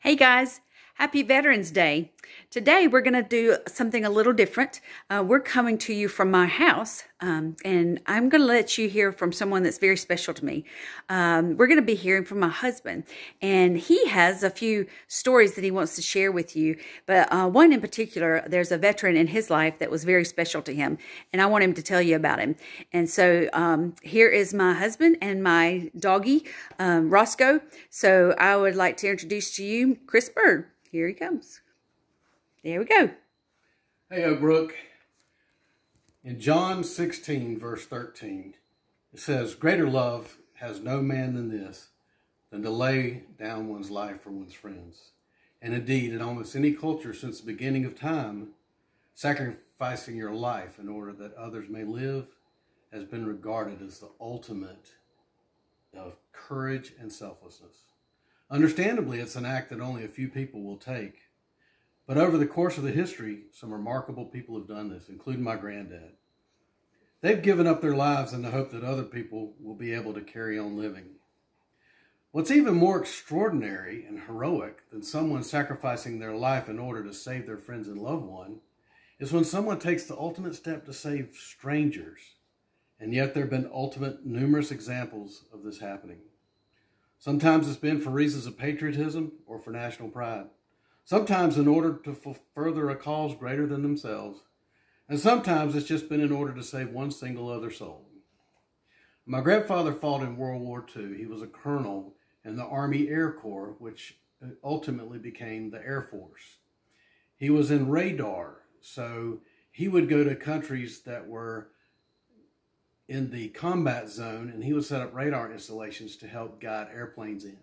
Hey guys, happy Veterans Day. Today we're going to do something a little different. Uh, we're coming to you from my house, um, and I'm going to let you hear from someone that's very special to me. Um, we're going to be hearing from my husband, and he has a few stories that he wants to share with you. But uh, one in particular, there's a veteran in his life that was very special to him, and I want him to tell you about him. And so um, here is my husband and my doggy, um, Roscoe. So I would like to introduce to you Chris Bird. Here he comes. There we go. Hey, Oak In John 16, verse 13, it says, Greater love has no man than this, than to lay down one's life for one's friends. And indeed, in almost any culture since the beginning of time, sacrificing your life in order that others may live has been regarded as the ultimate of courage and selflessness. Understandably, it's an act that only a few people will take but over the course of the history, some remarkable people have done this, including my granddad. They've given up their lives in the hope that other people will be able to carry on living. What's even more extraordinary and heroic than someone sacrificing their life in order to save their friends and loved one is when someone takes the ultimate step to save strangers. And yet there have been ultimate numerous examples of this happening. Sometimes it's been for reasons of patriotism or for national pride sometimes in order to further a cause greater than themselves, and sometimes it's just been in order to save one single other soul. My grandfather fought in World War II. He was a colonel in the Army Air Corps, which uh, ultimately became the Air Force. He was in radar, so he would go to countries that were in the combat zone and he would set up radar installations to help guide airplanes in.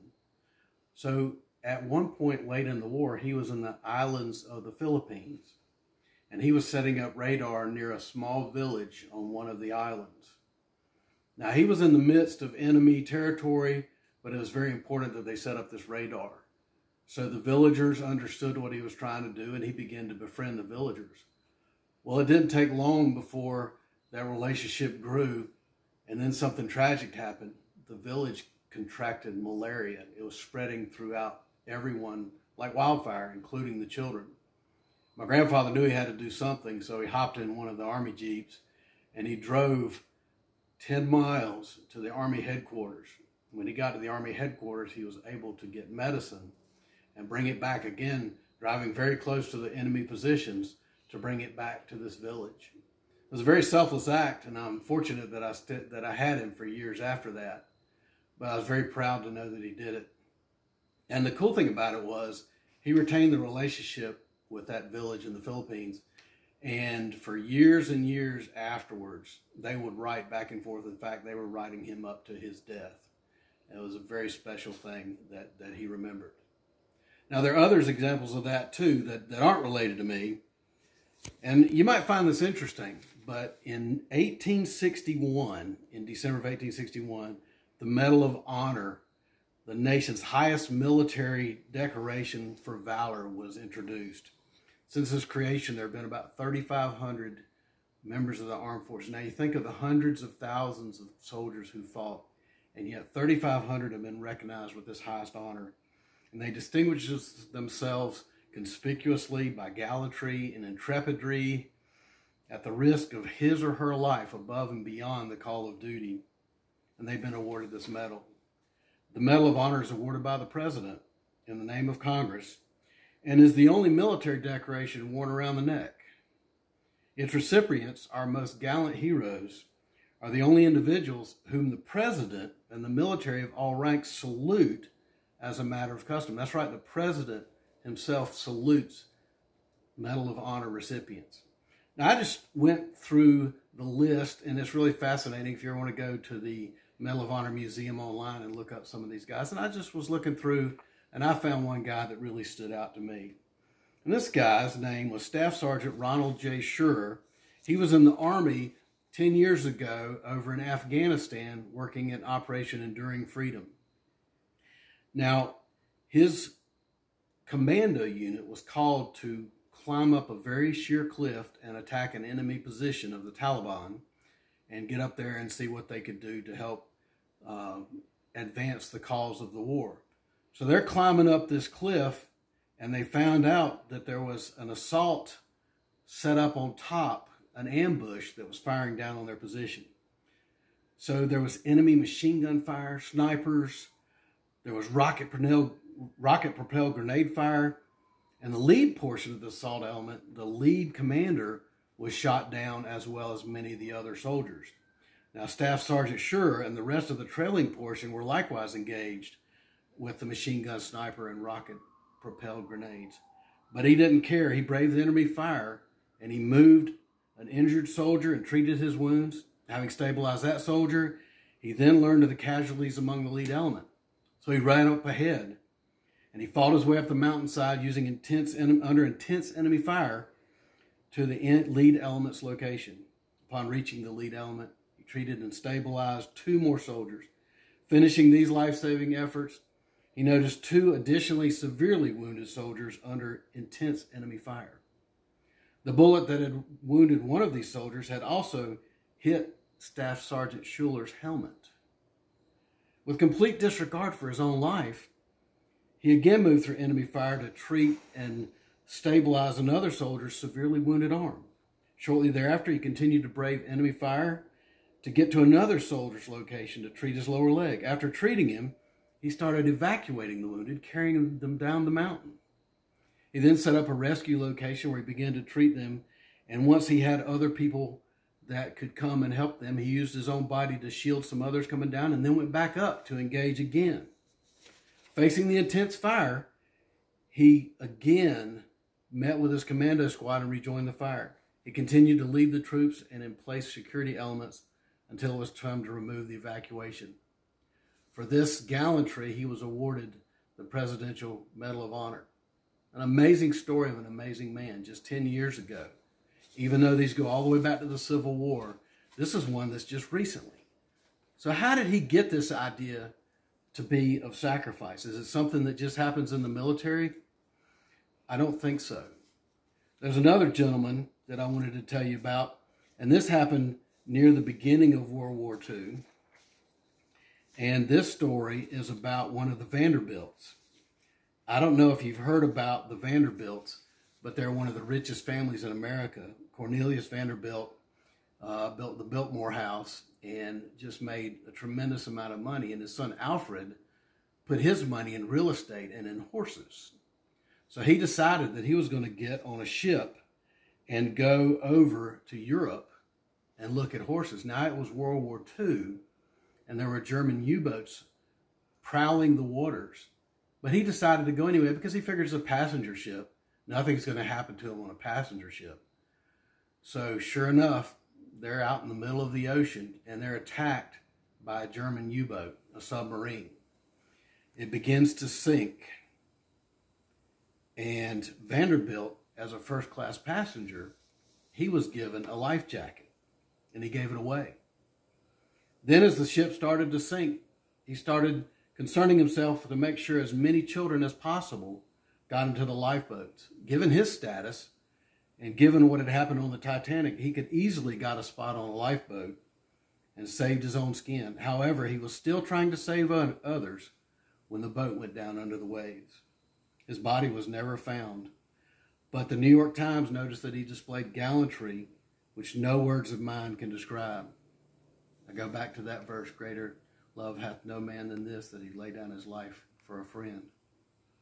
So at one point late in the war, he was in the islands of the Philippines and he was setting up radar near a small village on one of the islands. Now, he was in the midst of enemy territory, but it was very important that they set up this radar. So the villagers understood what he was trying to do and he began to befriend the villagers. Well, it didn't take long before that relationship grew and then something tragic happened. The village contracted malaria. It was spreading throughout everyone like wildfire, including the children. My grandfather knew he had to do something, so he hopped in one of the army jeeps and he drove 10 miles to the army headquarters. When he got to the army headquarters, he was able to get medicine and bring it back again, driving very close to the enemy positions to bring it back to this village. It was a very selfless act, and I'm fortunate that I st- that I had him for years after that. But I was very proud to know that he did it. And the cool thing about it was he retained the relationship with that village in the Philippines. And for years and years afterwards, they would write back and forth. In fact, they were writing him up to his death. It was a very special thing that, that he remembered. Now, there are others examples of that too that, that aren't related to me. And you might find this interesting, but in 1861, in December of 1861, the Medal of Honor the nation's highest military decoration for valor was introduced. Since its creation, there have been about 3,500 members of the armed forces. Now, you think of the hundreds of thousands of soldiers who fought, and yet 3,500 have been recognized with this highest honor. And they distinguish themselves conspicuously by gallantry and intrepidity at the risk of his or her life above and beyond the call of duty. And they've been awarded this medal. The Medal of Honor is awarded by the President in the name of Congress and is the only military decoration worn around the neck. Its recipients, our most gallant heroes, are the only individuals whom the President and the military of all ranks salute as a matter of custom. That's right, the President himself salutes Medal of Honor recipients. Now, I just went through the list, and it's really fascinating if you want to go to the Medal of Honor Museum online and look up some of these guys. And I just was looking through and I found one guy that really stood out to me. And this guy's name was Staff Sergeant Ronald J. Shurer. He was in the Army 10 years ago over in Afghanistan working in Operation Enduring Freedom. Now, his commando unit was called to climb up a very sheer cliff and attack an enemy position of the Taliban and get up there and see what they could do to help uh, advance the cause of the war. So they're climbing up this cliff and they found out that there was an assault set up on top, an ambush that was firing down on their position. So there was enemy machine gun fire, snipers, there was rocket propelled, rocket propelled grenade fire, and the lead portion of the assault element, the lead commander, was shot down as well as many of the other soldiers. Now, Staff Sergeant Schur and the rest of the trailing portion were likewise engaged with the machine gun sniper and rocket propelled grenades. But he didn't care. He braved the enemy fire and he moved an injured soldier and treated his wounds. Having stabilized that soldier, he then learned of the casualties among the lead element. So he ran up ahead and he fought his way up the mountainside using intense under intense enemy fire to the lead element's location. Upon reaching the lead element, treated and stabilized two more soldiers. Finishing these life-saving efforts, he noticed two additionally severely wounded soldiers under intense enemy fire. The bullet that had wounded one of these soldiers had also hit Staff Sergeant Schur's helmet. With complete disregard for his own life, he again moved through enemy fire to treat and stabilize another soldier's severely wounded arm. Shortly thereafter, he continued to brave enemy fire to get to another soldier's location to treat his lower leg. After treating him, he started evacuating the wounded, carrying them down the mountain. He then set up a rescue location where he began to treat them. And once he had other people that could come and help them, he used his own body to shield some others coming down and then went back up to engage again. Facing the intense fire, he again met with his commando squad and rejoined the fire. He continued to lead the troops and in place security elements until it was time to remove the evacuation. For this gallantry, he was awarded the Presidential Medal of Honor. An amazing story of an amazing man just 10 years ago. Even though these go all the way back to the Civil War, this is one that's just recently. So, how did he get this idea to be of sacrifice? Is it something that just happens in the military? I don't think so. There's another gentleman that I wanted to tell you about, and this happened near the beginning of World War II. And this story is about one of the Vanderbilts. I don't know if you've heard about the Vanderbilts, but they're one of the richest families in America. Cornelius Vanderbilt uh, built the Biltmore House and just made a tremendous amount of money. And his son Alfred put his money in real estate and in horses. So he decided that he was going to get on a ship and go over to Europe and look at horses. Now it was World War II and there were German U-boats prowling the waters. But he decided to go anyway because he figured it's a passenger ship. Nothing's going to happen to him on a passenger ship. So sure enough, they're out in the middle of the ocean and they're attacked by a German U-boat, a submarine. It begins to sink. And Vanderbilt, as a first class passenger, he was given a life jacket and he gave it away. Then, as the ship started to sink, he started concerning himself to make sure as many children as possible got into the lifeboats. Given his status and given what had happened on the Titanic, he could easily got a spot on a lifeboat and saved his own skin. However, he was still trying to save others when the boat went down under the waves. His body was never found, but the New York Times noticed that he displayed gallantry which no words of mine can describe. I go back to that verse greater love hath no man than this, that he lay down his life for a friend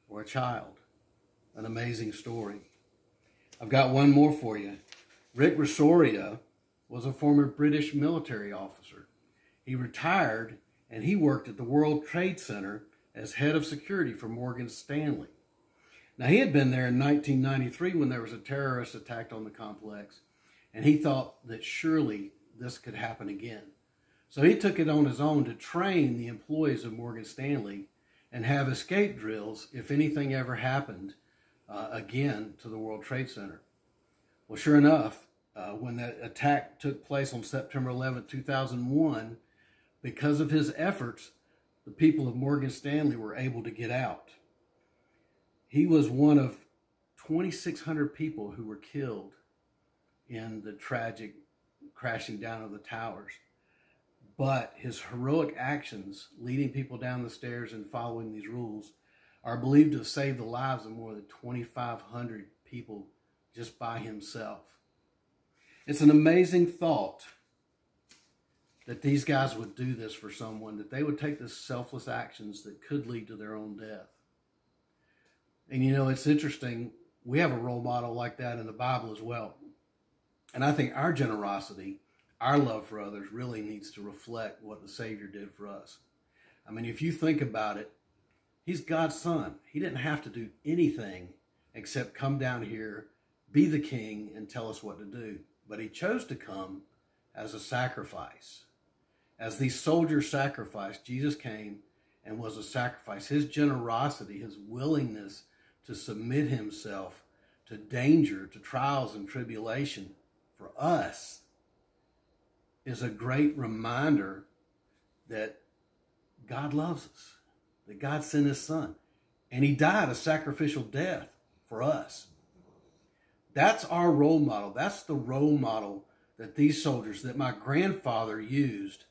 or a child. An amazing story. I've got one more for you. Rick Rescorla was a former British military officer. He retired and he worked at the World Trade Center as head of security for Morgan Stanley. Now, he had been there in 1993 when there was a terrorist attack on the complex, and he thought that surely this could happen again. So he took it on his own to train the employees of Morgan Stanley and have escape drills if anything ever happened uh, again to the World Trade Center. Well, sure enough, uh, when that attack took place on September 11, 2001, because of his efforts, the people of Morgan Stanley were able to get out. He was one of 2,600 people who were killed in the tragic crashing down of the towers. But his heroic actions, leading people down the stairs and following these rules, are believed to have saved the lives of more than 2,500 people just by himself. It's an amazing thought that these guys would do this for someone, that they would take this selfless actions that could lead to their own death. And you know, it's interesting. We have a role model like that in the Bible as well. And I think our generosity, our love for others really needs to reflect what the Savior did for us. I mean, if you think about it, He's God's son. He didn't have to do anything except come down here, be the king, and tell us what to do. But he chose to come as a sacrifice. As these soldiers sacrificed, Jesus came and was a sacrifice. His generosity, his willingness to submit himself to danger, to trials and tribulation for us is a great reminder that God loves us that God sent his son and he died a sacrificial death for us. That's our role model. That's the role model that these soldiers, that my grandfather used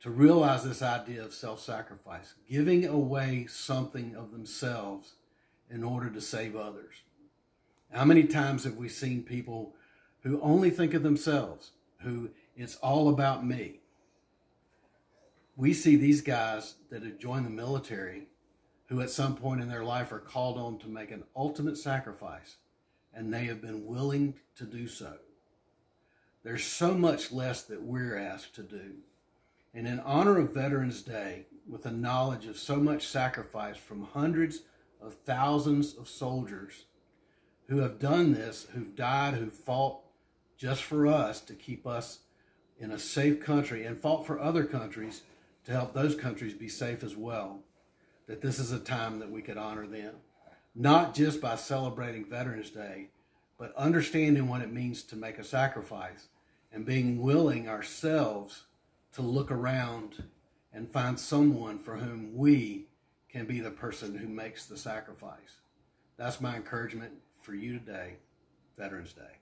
to realize this idea of self sacrifice, giving away something of themselves in order to save others. How many times have we seen people who only think of themselves, who it's all about me? we see these guys that have joined the military who at some point in their life are called on to make an ultimate sacrifice and they have been willing to do so. There's so much less that we're asked to do. And in honor of Veterans Day, with the knowledge of so much sacrifice from hundreds of thousands of soldiers who have done this, who've died, who've fought just for us to keep us in a safe country and fought for other countries to help those countries be safe as well, that this is a time that we could honor them, not just by celebrating Veterans Day, but understanding what it means to make a sacrifice and being willing ourselves to look around and find someone for whom we can be the person who makes the sacrifice. That's my encouragement for you today, Veterans Day.